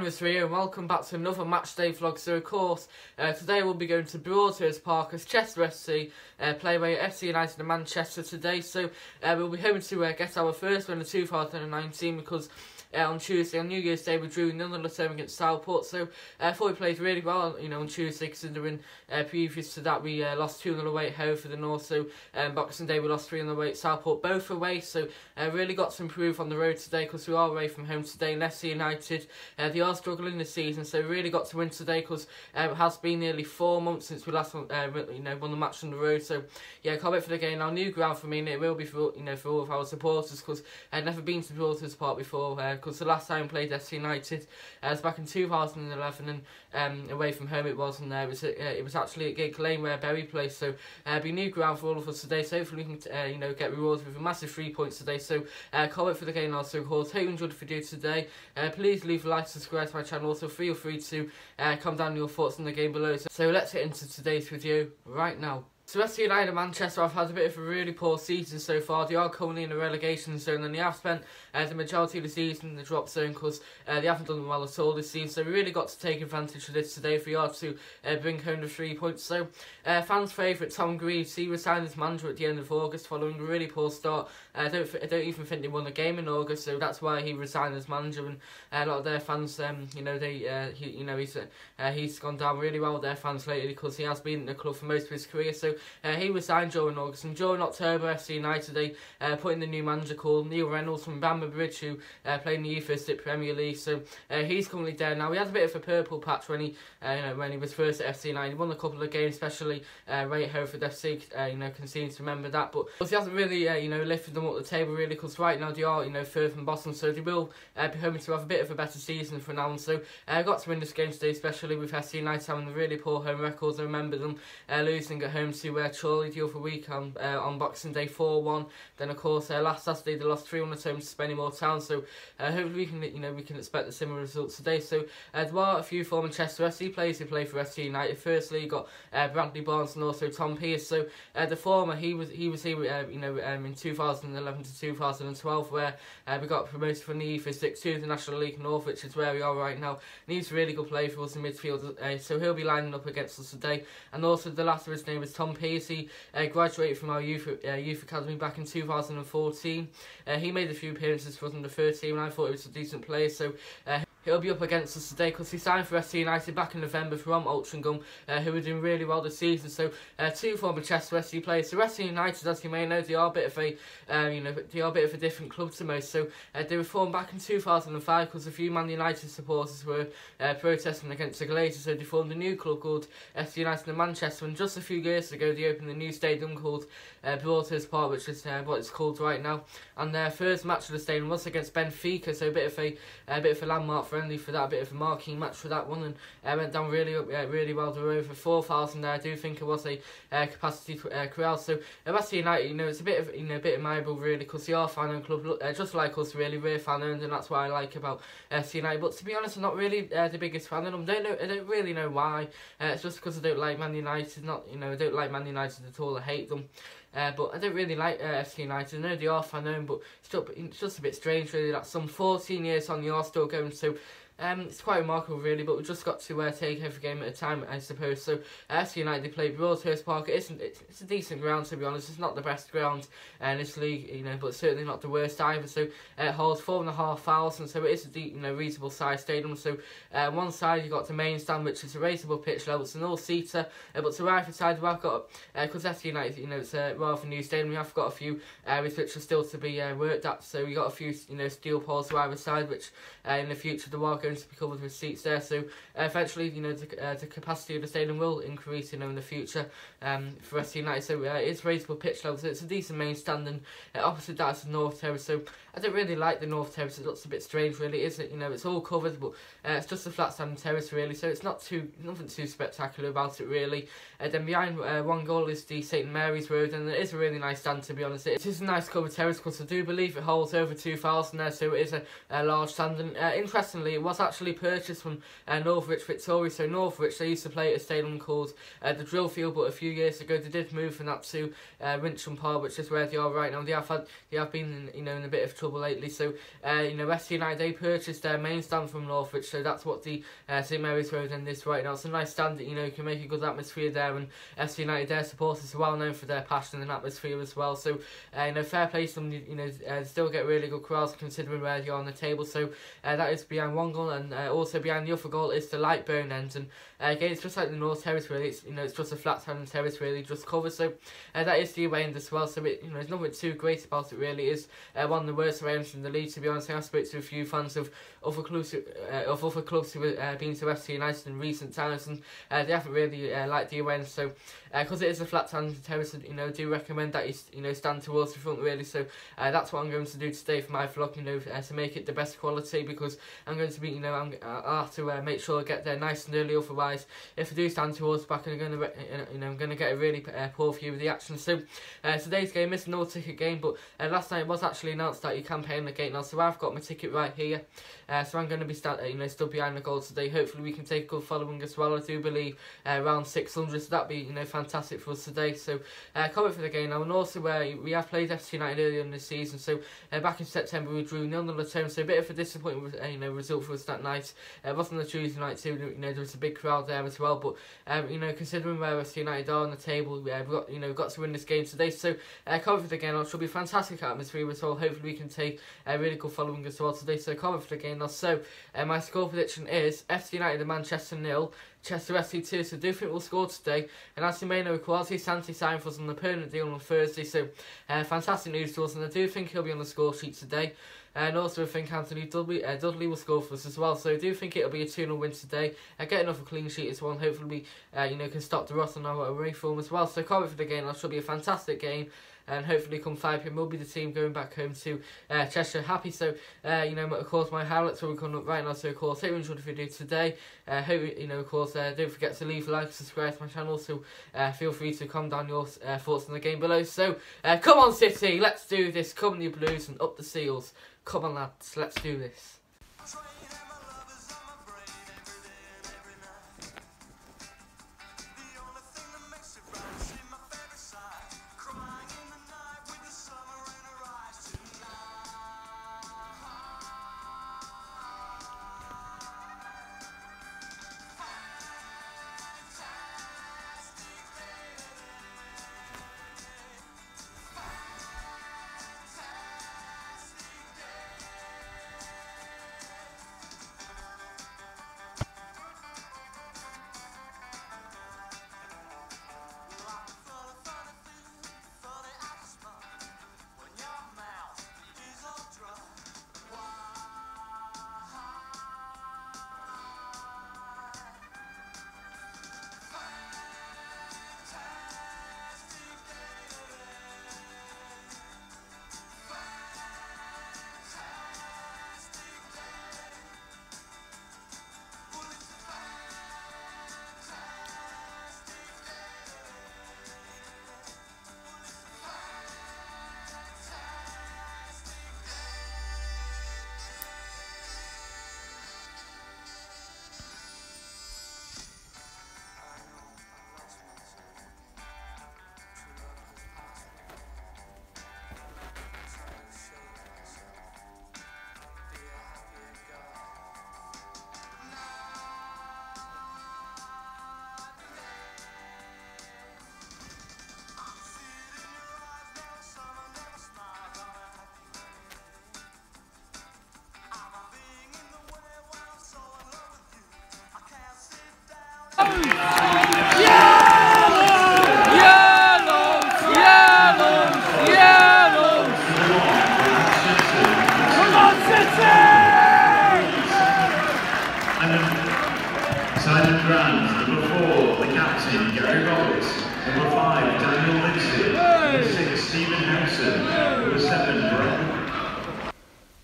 and my Rio and welcome back to another Matchday vlog. So of course, uh, today we'll be going to Broadhurst Park as Chester FC uh, play away at FC United in Manchester today. So uh, we'll be hoping to uh, get our first win of 2019 because uh, on Tuesday, on New Year's Day, we drew nonetheless home against Southport. So uh, I thought we played really well, you know, on Tuesday, considering uh, previous to that we uh, lost 2 0 away at home for the North. So um, Boxing Day, we lost 3 0 away at Southport, both away. So uh, really got to improve on the road today because we are away from home today. FC United, uh, they are struggling this season, so really got to win today because uh, it has been nearly four months since we last, uh, you know, won the match on the road. So yeah, can't wait for the game. Our new ground for me, and it will be for you know for all of our supporters because I've never been to Broadhurst Park before because the last time I played FC United uh, was back in 2011 and um, away from home it was and uh, it was uh, it was actually at Gigg Lane where Bury plays so uh, be new ground for all of us today so hopefully we can uh, you know get rewards with a massive three points today so uh, can't for the game also course hope you enjoyed the video today uh, please leave a like subscribe to my channel also feel free to comment down your thoughts on the game below so, so let's get into today's video right now so FC United and Manchester have had a bit of a really poor season so far. They are currently in the relegation zone and they have spent uh, the majority of the season in the drop zone because uh, they haven't done well at all this season. So we really got to take advantage of this today if we are to uh, bring home the three points. So uh, fans' favourite Tom Greaves, he resigned as manager at the end of August following a really poor start. Uh, I don't I don't even think they won a game in August, so that's why he resigned as manager. And uh, a lot of their fans, um, you know, they uh, he, you know he's uh, he's gone down really well with their fans lately because he has been in the club for most of his career. So uh, he resigned during August, and during October, FC United they uh, put in the new manager called Neil Reynolds from Bamber Bridge, who uh, played in the youth at Premier League. So uh, he's currently there now. He had a bit of a purple patch when he uh, you know when he was first at FC United. He won a couple of games, especially uh, right at Hereford FC. Uh, you know, continues to remember that, but he hasn't really you know lifted them up the table really because right now they are you know third from bottom, so they will be hoping to have a bit of a better season for now. And so uh, got to win this game today, especially with FC United having a really poor home records. I remember them losing at home to uh, Chorley the other week on uh, on Boxing Day 4-1. Then of course uh, last Saturday they lost 3 1 at home to Spennymoor Town. So uh, hopefully we can you know we can expect the similar results today. So uh, there are a few former Chester FC players who play for FC United. Firstly, you got uh, Bradley Barnes and also Tom Pearce. So uh, the former he was he was here uh, you know um, in 2011 to 2012 where uh, we got promoted from the for 6 to the National League North, which is where we are right now. And he's a really good player for us in midfield. Uh, so he'll be lining up against us today. And also the last of his name is Tom He uh, graduated from our youth uh, youth academy back in 2014. Uh, he made a few appearances for us first team, and I thought he was a decent player. So. He'll be up against us today because he signed for FC United back in November from Altrincham, uh, who were doing really well this season. So, uh, two former Chester FC players. So, FC United, as you may know, they are a bit of a, uh, you know, they are a bit of a different club to most. So, uh, they were formed back in 2005 because a few Man United supporters were uh, protesting against the Glazers. So, they formed a new club called FC United in Manchester. And just a few years ago, they opened a new stadium called uh, Broadhurst Park, which is uh, what it's called right now. And their first match of the stadium was against Benfica. So, a bit of a, a bit of a landmark friendly for that, bit of a marking match for that one, and uh, went down really uh, really well. There were over 4,000 there. I do think it was a uh, capacity uh, crowd. So uh, West United, you know, it's a bit of you know a bit admirable really because they are fan club, uh, just like us, really, we're fan owned, and that's what I like about FC United. But to be honest, I'm not really uh, the biggest fan of them. Don't know, I don't really know why. Uh, it's just because I don't like Man United. Not you know, I don't like Man United at all. I hate them. Uh, but I don't really like uh, FC United. I know they are fan owned, but still, it's just a bit strange really that some 14 years on, you are still going so um, it's quite remarkable, really, but we've just got to uh, take every game at a time, I suppose. So, uh, FC United play Broadhurst Park. It isn't, it's, it's a decent ground, to be honest. It's not the best ground uh, in this league, you know, but certainly not the worst either. So, uh, it holds four and a half thousand, so it is a you know, reasonable sized stadium. So, uh, one side you've got the main stand, which is a raceable pitch level, it's an all seater. Uh, but to right side, we've got, because uh, FC United, you know, it's a rather new stadium, we have got a few areas which are still to be uh, worked at. So, we've got a few, you know, steel poles to either side, which uh, in the future the are going to be covered with seats there. So uh, eventually, you know, the, uh, the capacity of the stadium will increase, you know, in the future um, for FC United. So uh, it's raisable pitch level, so it's a decent main stand, and opposite that is the North Terrace. So I don't really like the North Terrace. It looks a bit strange, really, isn't it? You know, it's all covered, but uh, it's just a flat standing terrace, really. So it's not too nothing too spectacular about it, really. Uh, then behind uh, one goal is the St Mary's Road, and it is a really nice stand, to be honest. It is a nice covered terrace because I do believe it holds over 2,000 there, so it is a, a large stand. And uh, interestingly, it was actually purchased from uh, Northwich Victoria. So Northwich, they used to play at a stadium called uh, the Drill Field, but a few years ago they did move from that to uh, Wincham Park, which is where they are right now. They have had, they have been, you know, in a bit of trouble lately. So, uh, you know, West United they purchased their main stand from Northwich, so that's what the uh, St Mary's Road end is right now. It's a nice stand that you know you can make a good atmosphere there, and FC United their supporters are well known for their passion and atmosphere as well. So, uh, you know, fair play to them. You know, uh, still get really good crowds considering where they are on the table. So uh, that is behind one goal, and uh, also behind the other goal is the Lightbowne end, and uh, again it's just like the North Terrace really. It's you know it's just a flat standing terrace really, just covered. So that is the away end as well. So it you know there's nothing too great about it really. It is one of the worst ends in the league to be honest. I spoke to a few fans of other clubs uh, of other clubs who have uh, been to FC United in recent times, and uh, they haven't really uh, liked the away. So because uh, it is a flat standing terrace, you know, do recommend that you you know stand towards the front really. So uh, that's what I'm going to do today for my vlog, you know, to make it the best quality because I'm going to be, you know, I'm I have to make sure I get there nice and early. Otherwise, if I do stand towards the back, I'm going to, you know, I'm going to get a really poor view of the action. So today's game is no ticket game, but last night it was actually announced that you can the now. So I've got my ticket right here. Uh, so I'm going to be uh, you know, still behind the goal today. Hopefully we can take a good following as well. I do believe uh, around 600, so that'd be, you know, fantastic for us today. So uh, comment for the game now, and also where uh, we have played FC United earlier in the season. So uh, back in September we drew nil nil at home, so a bit of a disappointing, uh, you know, result for us that night. Uh, it wasn't the Tuesday night too. You know, there was a big crowd there as well, but um, you know, considering where FC United are on the table, we've got you know got to win this game today. So uh, comment for the game. It should be a fantastic atmosphere as well. Hopefully we can take a really good following as well today. So comment for the game. So uh, my score prediction is FC United and Manchester nil. Chester FC 2, so I do think we'll score today. And as you may know, Akwasi Asante signed for us on the permanent deal on Thursday, so uh, fantastic news to us. And I do think he'll be on the score sheet today. And also, I think Anthony Dudley, uh, Dudley will score for us as well. So I do think it'll be a 2 0 win today. Uh, get another clean sheet as well. And hopefully, we, uh, you know, can stop the rot on our away form as well. So can't for the game. That should be a fantastic game and hopefully come 5 pm will be the team going back home to uh, Cheshire happy. So, uh, you know, of course, my highlights will come up right now. So, of course, hope you enjoyed the video today. Uh, hope, you know, of course, uh, don't forget to leave a like, subscribe to my channel. So, uh, feel free to comment down your uh, thoughts on the game below. So, uh, come on, City, let's do this. Come on, the Blues, and up the Seals. Come on, lads, let's do this.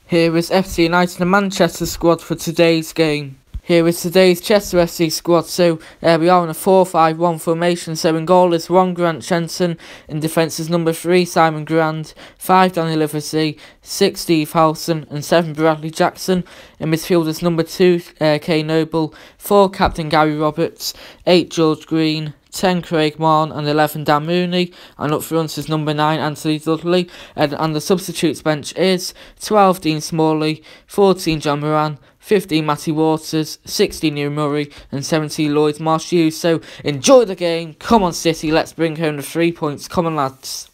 Here is FC United and Manchester squad for today's game. Here is today's Chester FC squad. So uh, we are in a 4-5-1 formation. So in goal is Ron Grant Jensen. In defence is number 3 Simon Grand, 5 Daniel Livesey, 6 Steve Howson and 7 Bradley Jackson. In midfield is number 2 uh, Kay Noble, 4 Captain Gary Roberts, 8 George Green, 10 Craig Marn and 11 Dan Mooney and up front is number 9 Anthony Dudley and, and the substitutes bench is 12 Dean Smalley, 14 John Moran, 15 Matty Waters, 16 New Murray, and 17 Lloyd Marsh. So enjoy the game. Come on, City. Let's bring home the three points. Come on, lads.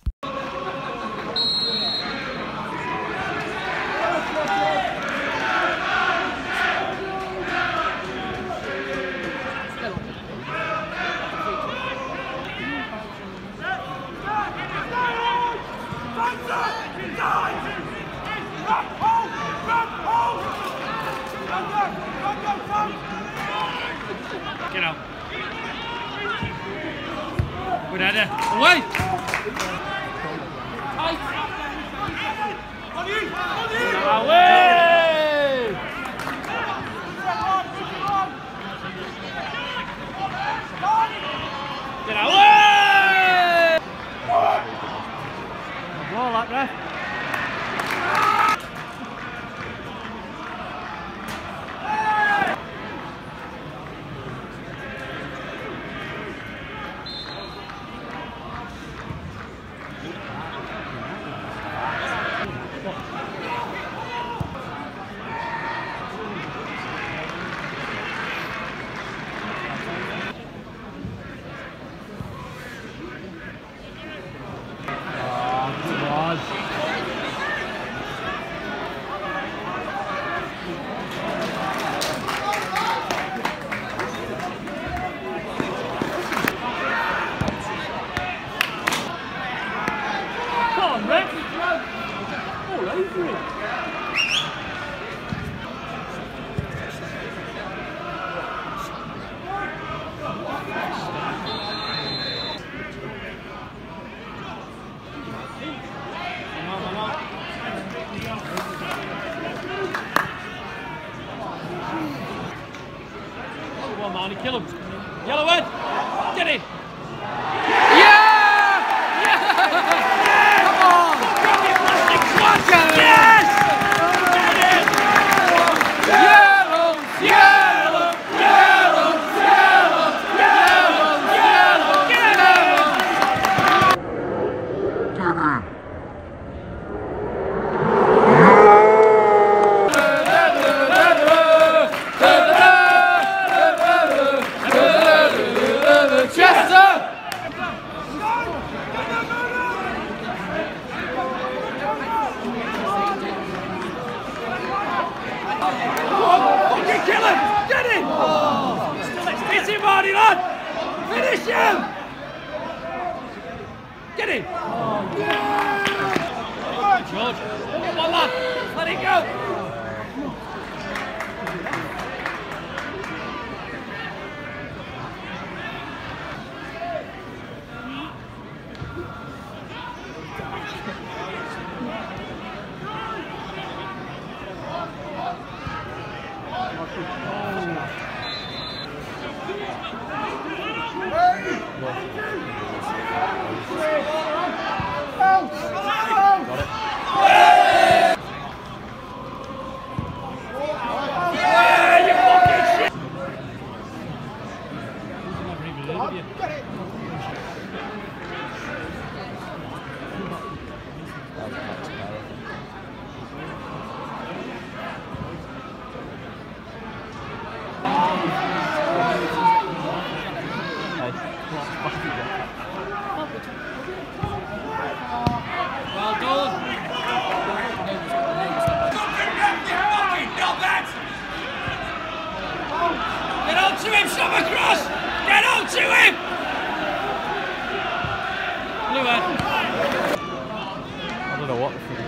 Finish him! Get him! Oh, yeah. George, come on, lad! Let it go! Well done! Get on to him, Summer Cross! Get on to him! Blue head. I don't know what the fuck.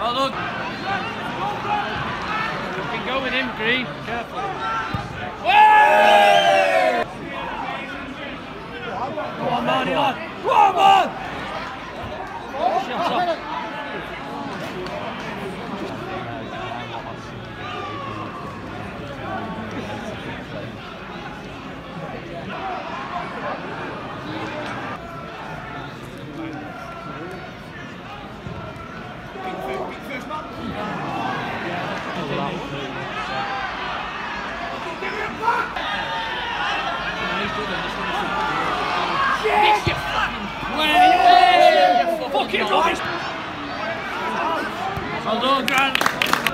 Well done. You can go with him, Green. Careful. Way! Come on, Marty, lad. Come on! On, Grant.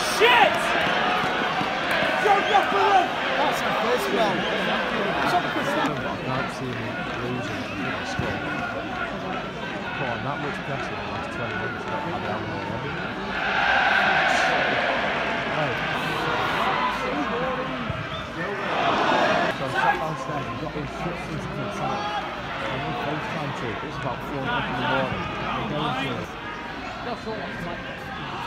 Absolute shit! That's the first goal. I can't see him losing a score. Come on, that much pressure in the last 20 minutes. Not had it already. So I'm sat downstairs and got instructions to the side. I'm FaceTime to it. It's about 4 o'clock in the morning. I'm going to it.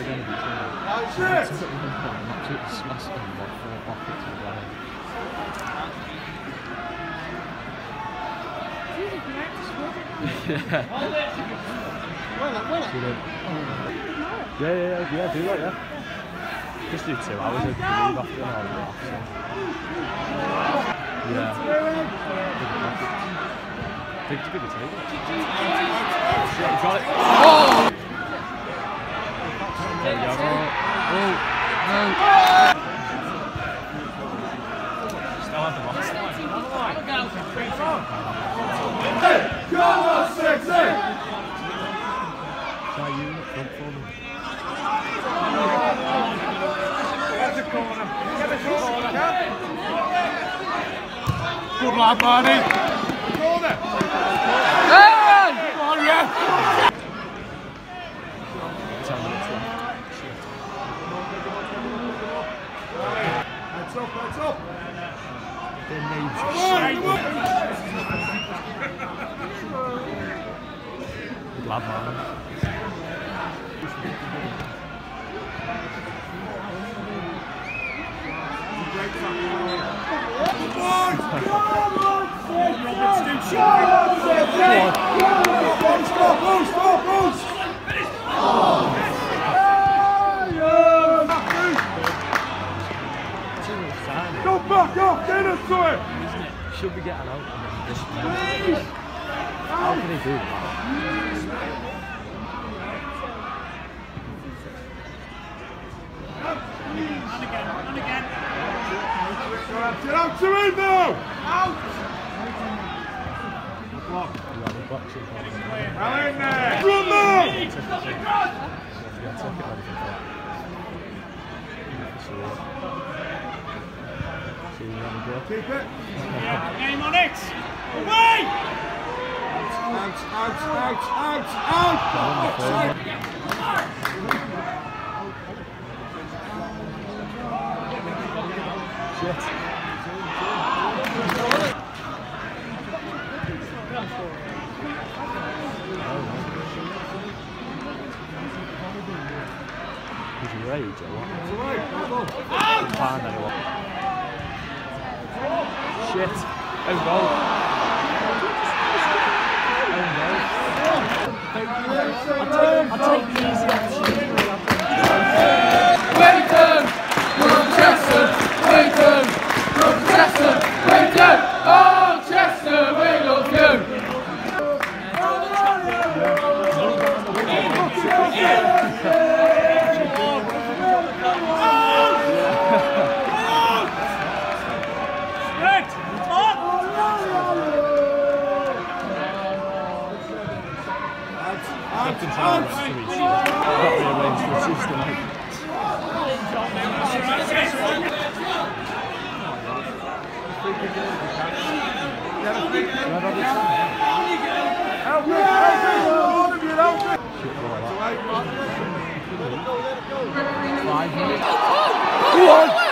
again. uh, Shit! Smashed him like four pockets of the Yeah, yeah, yeah, yeah, do that, yeah. Just do two hours of leave after an hour off, so. Yeah. Big to big a table. Oh! There we go. Oh, no. Still have the box. Try you up front for them. Good lad, Barney. Hey! Come on, yeah. Ten minutes left. Shit. Heads up, heads up. Their names. Are Good lad, man. Go back up, get into it! Should we get an out? How can he do that? Get out to it now! You have a boxing fight. Well in there! Run now! See you. See you on the go. Keep it. Name on it! Away! Out, out, out, out, out! Outside! Shit. Oh, Is he rage or what? Can't find anyone. Shit. Own goal. I take, I take the easy option. Five minutes.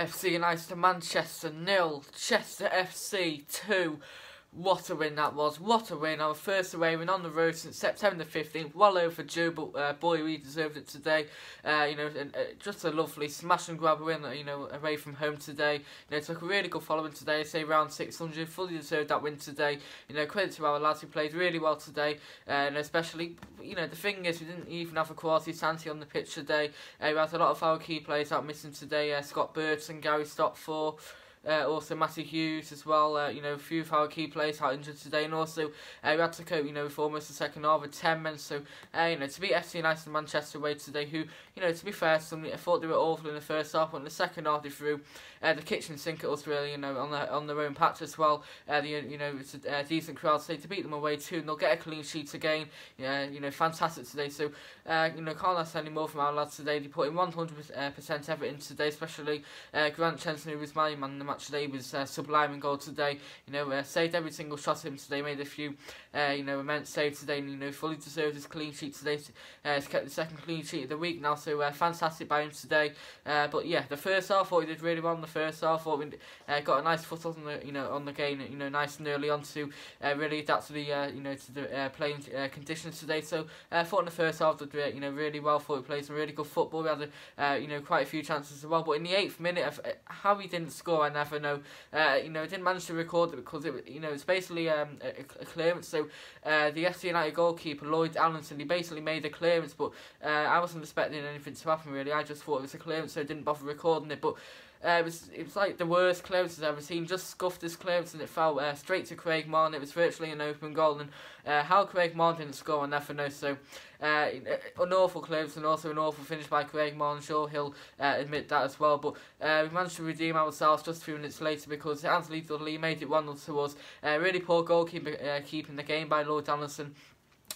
FC United Manchester nil, Chester FC two. What a win that was! What a win! Our first away win on the road since September the fifteenth. Well over Joe, but uh, boy, we deserved it today. Uh, you know, and, uh, just a lovely smash and grab win. You know, away from home today. You know, took a really good following today. I say round six hundred, fully deserved that win today. You know, credit to our lads who played really well today, uh, and especially, you know, the thing is we didn't even have Akwasi Asante on the pitch today. Uh, we had a lot of our key players out missing today. Uh, Scott Burton, Gary Stopforth. Uh, also Matthew Hughes as well. Uh, you know, a few of our key players are injured today, and also uh, we had to cope. You know, with almost the second half with ten men. So uh, you know, to beat FC United and Manchester away today, who you know, to be fair, some I thought they were awful in the first half, but in the second half they threw uh, the kitchen sink at us really. You know, on their on their own patch as well. Uh, the, you know, it's a uh, decent crowd. So to beat them away too, and they'll get a clean sheet again. Yeah, you know, fantastic today. So you know, can't ask any more from our lads today. They put in one hundred percent effort into today, especially Grant Chenson, who was my man, match today. Was uh, sublime in goal today. You know, uh, saved every single shot of him today. Made a few, uh, you know, immense saves today. And, you know, fully deserved his clean sheet today. Uh, kept the second clean sheet of the week now. So uh, fantastic by him today. Uh, but yeah, the first half, I thought he did really well in the first half. Thought we uh, got a nice foothold on the, you know, on the game. You know, nice and early on to uh, really adapt to the, uh, you know, to the uh, playing uh, conditions today. So uh, thought in the first half did, uh, you know, really well. Thought he played some really good football. We had, a, uh, you know, quite a few chances as well. But in the eighth minute, uh, how he didn't score, I never know. Uh, you know, I didn't manage to record it because it, you know, it's basically um, a, a clearance. So uh, the FC United goalkeeper Lloyd Allinson, he basically made a clearance, but uh, I wasn't expecting anything to happen really. I just thought it was a clearance, so I didn't bother recording it. But uh, it was it was like the worst clearance I've ever seen. Just scuffed his clearance and it fell uh, straight to Craig Mahon. It was virtually an open goal, and uh, how Craig Mahon didn't score, I never know. So, uh, an awful clearance and also an awful finish by Craig Mahon. Sure, he'll uh, admit that as well. But uh, we managed to redeem ourselves just a few minutes later because Anthony Dudley made it one 0 to us. Uh, really poor goalkeeper uh, keeping the game by Lloyd Allinson.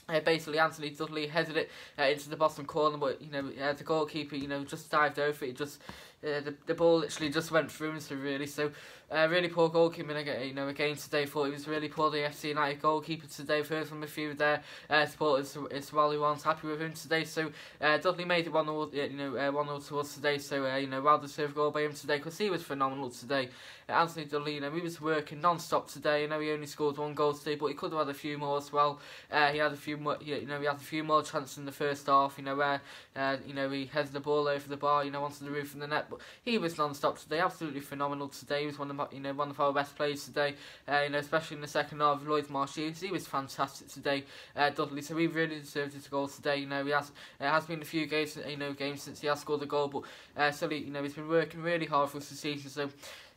Uh, basically, Anthony Dudley headed it uh, into the bottom corner, but you know uh, the goalkeeper, you know, just dived over it. Just uh, the the ball literally just went through him. So really, so uh, really poor goalkeeping again. You know, again today. Thought he was really poor. The FC United goalkeeper today. First from a few there. Uh, supporters as well who aren't happy with him today. So uh, Dudley made it one 0 You know, uh, one 0 to us today. So uh, you know, well deserved goal by him today because he was phenomenal today. Anthony know, he was working non-stop today. You know he only scored one goal today, but he could have had a few more as well. Uh, he had a few more, you know, he had a few more chances in the first half. You know, where uh, you know he headed the ball over the bar, you know, onto the roof of the net. But he was non-stop today, absolutely phenomenal today. He was one of my, you know one of our best players today. Uh, you know, especially in the second half, Lloyd Marsh-Hughes, he was fantastic today. Uh, Dudley, so he really deserved his goal today. You know, he has it has been a few games, you know, games since he has scored a goal, but uh, still, you know, he's been working really hard for us this season. So.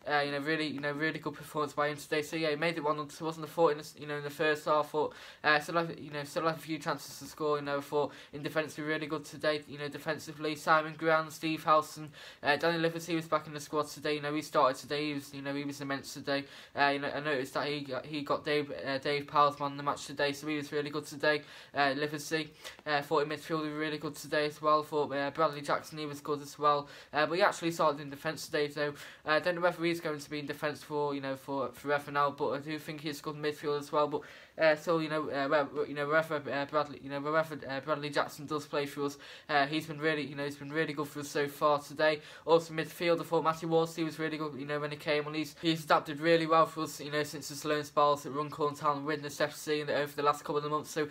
Uh, you know, really, you know, really good performance by him today. So yeah, he made it one. It wasn't the fault in the, you know in the first half. But uh, still have you know still have a few chances to score. You know, for in defence, we really good today. You know, defensively, Simon Grand, Steve Howson, uh, Danny Livers, he was back in the squad today. You know, he started today. He was you know he was immense today. Uh, you know, I noticed that he got, he got Dave uh, Dave Powell's man in the match today, so he was really good today. Uh, Livesey, uh, thought in midfield was really good today as well. Thought uh, Bradley Jackson he was good as well. Uh, but he actually started in defence today, so uh, don't know whether he's going to be in defence for you know for forever now, but I do think he's good midfield as well. But uh, so you know, uh, you know wherever uh, Bradley, you know wherever uh, Bradley Jackson does play for us, uh, he's been really, you know, he's been really good for us so far today. Also midfield, I thought Matthew Worsley was really good, you know, when he came on. He's he's adapted really well for us, you know, since his loan spells at Runcorn Town, Widnes FC, and over the last couple of months. So,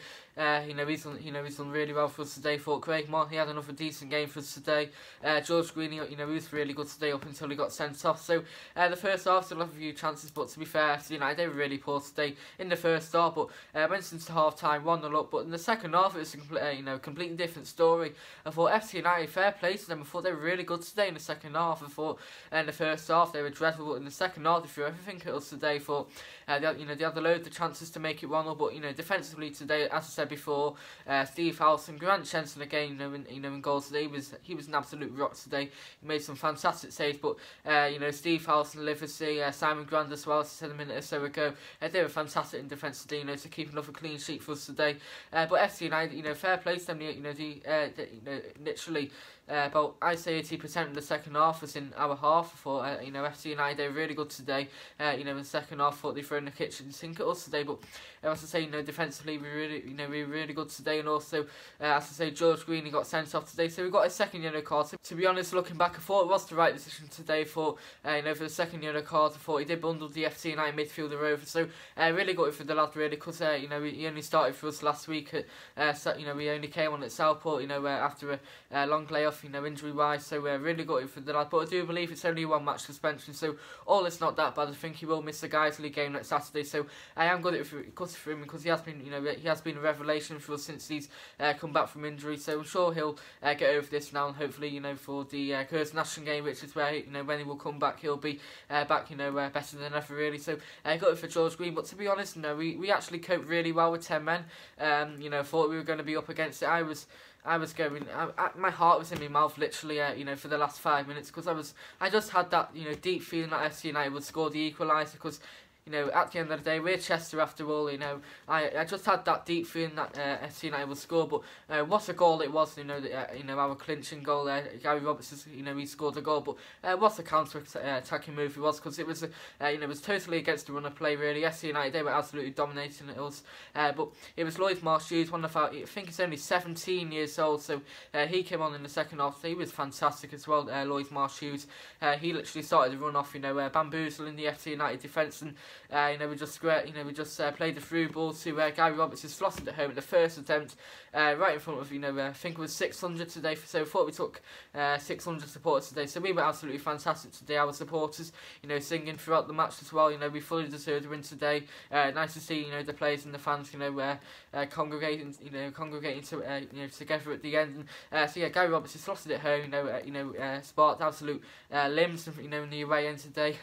you know, he's done, you know, he's done really well for us today. Thought Craig Mahon, he had another decent game for us today. George Green, you know, he was really good today up until he got sent off. So, the first half still have a few chances, but to be fair, you know, they were really poor today in the first half. But uh, went into half time, one 0 up. But in the second half, it was a complete, uh, you know, completely different story. I thought FC United fair play to them. I thought they were really good today in the second half. I thought uh, in the first half they were dreadful. but In the second half, they threw everything at us today. For uh, they, you know, they had the load of chances to make it one 0 But you know, defensively today, as I said before, uh, Steve Howson, Grant Chenson again, you know, in, you know, in goals today, he was he was an absolute rock today. He made some fantastic saves. But uh, you know, Steve Howson, Livesey, uh, Simon Grand as well. As I said a minute or so ago, uh, they were fantastic in defence today. You know, to keep another clean sheet for us today. Uh, but FC United, you know, fair play to them. You know, the, uh, the you know, literally uh, about I say eighty percent of the second half was in our half. I thought uh, you know FC United were really good today. Uh, you know in the second half, I thought they threw in the kitchen sink at us today. But as I say, you know defensively we really you know we were really good today. And also uh, as I say, George Green he got sent off today, so we got a second yellow card. So, to be honest, looking back, I thought it was the right decision today. For uh, you know for the second yellow card, I thought he did bundle the FC United midfielder over. So uh, really got it for the lad really because uh, you know he only started for us last week. At, uh, so, you know we only came on at Southport. You know uh, after a uh, long layoff, you know injury wise. So we're really gutted for the lad, but I do believe it's only one match suspension, so all is not that bad. I think he will miss the League game next Saturday, so I am gutted for, for him because he has been, you know, he has been a revelation for us since he's uh, come back from injury. So I'm sure he'll uh, get over this now, and hopefully, you know, for the uh, Curzon Ashton game, which is where you know when he will come back, he'll be uh, back, you know, uh, better than ever, really. So uh, gutted for George Green, but to be honest, no, we we actually coped really well with ten men. Um, you know, thought we were going to be up against it. I was. I was going, I, I, my heart was in my mouth literally, uh, you know, for the last five minutes because I was, I just had that, you know, deep feeling that FC United would score the equaliser because you know, at the end of the day, we're Chester after all. You know, I I just had that deep feeling that uh, FC United would score, but uh, what a goal it was. You know, the, uh, you know our clinching goal there. Gary Roberts, you know, he scored a goal, but uh, what a counter attacking move it was because it was, uh, you know, it was totally against the run of play. Really, FC United they were absolutely dominating us, uh, but it was Lloyd Marsh Hughes, one of our, I think he's only 17 years old, so uh, he came on in the second half. He was fantastic as well. Uh, Lloyd Marsh Hughes, uh, he literally started the run off. You know, uh, bamboozling the FC United defence and. Uh, you know, we just you know we just uh, played the through ball to uh, Gary Roberts, who's slotted at home at the first attempt, uh, right in front of you know uh, I think it was 600 today. So we thought we took uh, 600 supporters today. So we were absolutely fantastic today. Our supporters, you know, singing throughout the match as well. You know, we fully deserved the win today. Uh, nice to see you know the players and the fans, you know, uh, uh, congregating, you know, congregating to uh, you know together at the end. And, uh, so yeah, Gary Roberts has slotted at home. You know, uh, you know, uh, sparked absolute uh, limbs, you know, in the away end today.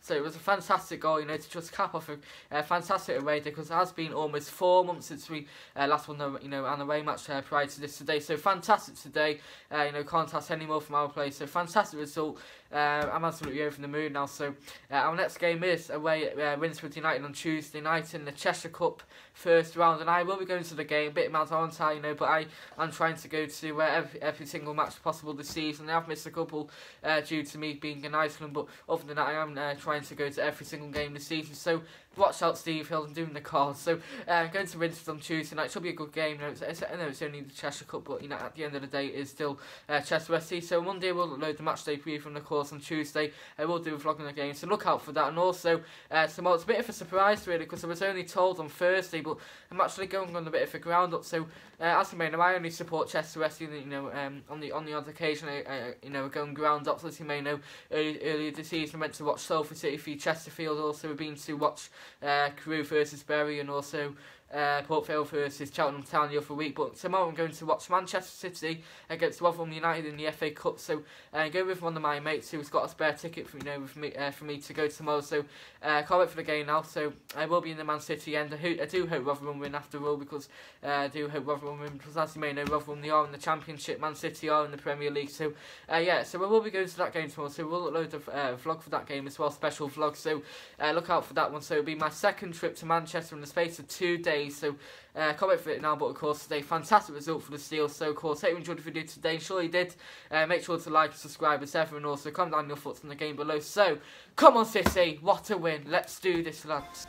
so it was a fantastic goal. You know, to just cap off a fantastic away day because it has been almost four months since we uh, last won the you know an away match uh, prior to this today. So fantastic today. Uh, you know can't ask any more from our place. So fantastic result. Uh, I'm absolutely over the moon now. So uh, our next game is away at uh, Winsford United on Tuesday night in the Cheshire Cup first round, and I will be going to the game. Bit mad, aren't I? You know, but I am trying to go to uh, every, every single match possible this season. I have missed a couple uh, due to me being in Iceland, but other than that, I am uh, trying to go to every single game this season. So watch out, Steve Hill. I'm doing the calls. So uh, going to Winsford on Tuesday night it should be a good game. Know, it's, it's, I know it's only the Cheshire Cup, but you know at the end of the day, it is still uh, Chester FC. So Monday we'll load the match day preview from the course on Tuesday. I will do a vlog on the game, so look out for that. And also uh, it's a bit of a surprise really because I was only told on Thursday, but I'm actually going on a bit of a groundhop. So uh, as you may know, I only support Chester FC. You know, um, on the on the odd occasion, I, I you know we're going ground up. So as you may know, early, earlier this season, I went to watch Salford City v Chesterfield. Also, we've been to watch uh, Crewe versus Bury, and also uh, Port Vale versus Cheltenham Town the other week. But tomorrow I'm going to watch Manchester City against Rotherham United in the FA Cup. So uh, go with one of my mates who's got a spare ticket for you know with me uh, for me to go tomorrow. So uh, can't wait for the game now. So I will be in the Man City end. I, ho- I do hope Rotherham win after all because uh, I do hope Rotherham win because as you may know Rotherham they are in the Championship. Man City are in the Premier League. So uh, yeah, so we will be going to that game tomorrow. So we'll upload a uh, vlog for that game as well, special vlog. So uh, look out for that one. So it'll be my second trip to Manchester in the space of two days. So uh, for it now, but of course today, fantastic result for the Seals. So of course, hope you enjoyed the video today. Sure you did. Uh, make sure to like and subscribe as ever, and also comment down your thoughts on the game below. So, come on City, what a win. Let's do this, lads.